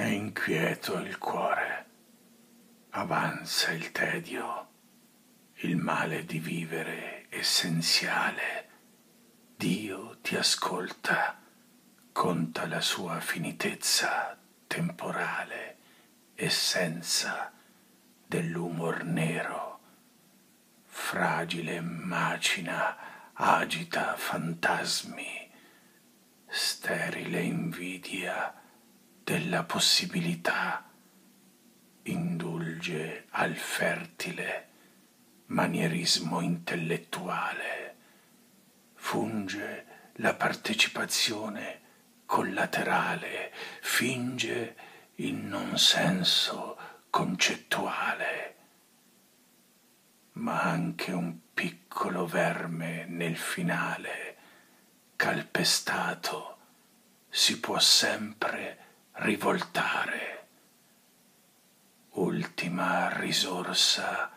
È inquieto il cuore, avanza il tedio, il male di vivere essenziale. Dio ti ascolta, conta la sua finitezza temporale, essenza dell'umor nero, fragile macina agita fantasmi, sterile invidia della possibilità, indulge al fertile manierismo intellettuale, funge la partecipazione collaterale, finge il non senso concettuale, ma anche un piccolo verme nel finale, calpestato, si può sempre rivoltare. Ultima risorsa